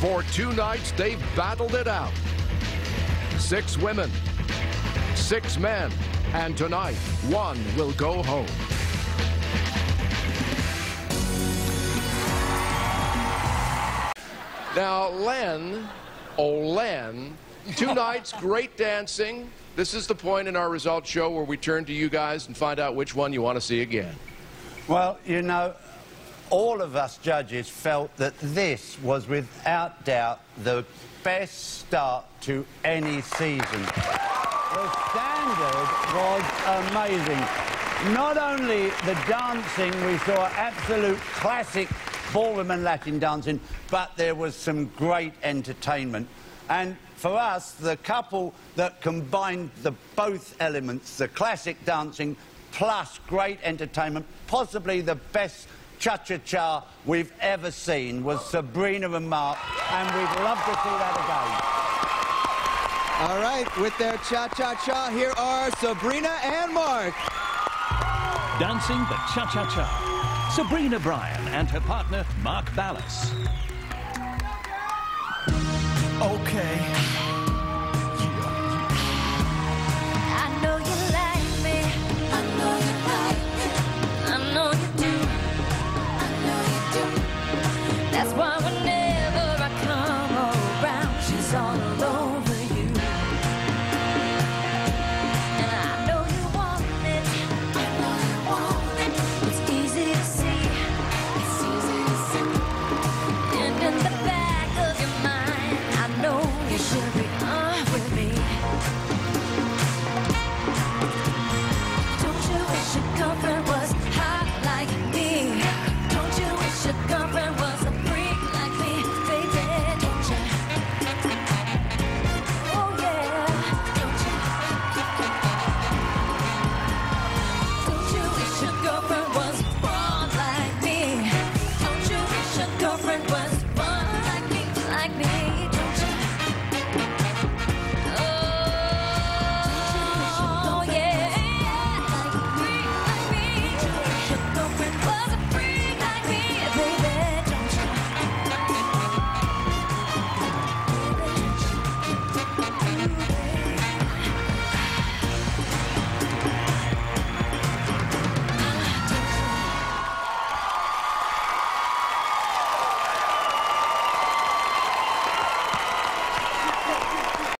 For two nights, they've battled it out. Six women, six men, and tonight, one will go home. Now, Len, oh Len, two nights, great dancing. This is the point in our results show where we turn to you guys and find out which one you want to see again. Well, you know, all of us judges felt that this was without doubt the best start to any season. The standard was amazing. Not only the dancing, we saw absolute classic ballroom and Latin dancing, but there was some great entertainment. And for us, the couple that combined the both elements, the classic dancing plus great entertainment, possibly the best cha-cha-cha we've ever seen was Sabrina and Mark, and we'd love to see that again. All right, with their cha-cha-cha, here are Sabrina and Mark. Dancing the cha-cha-cha. Sabrina Bryan and her partner, Mark Ballas. you.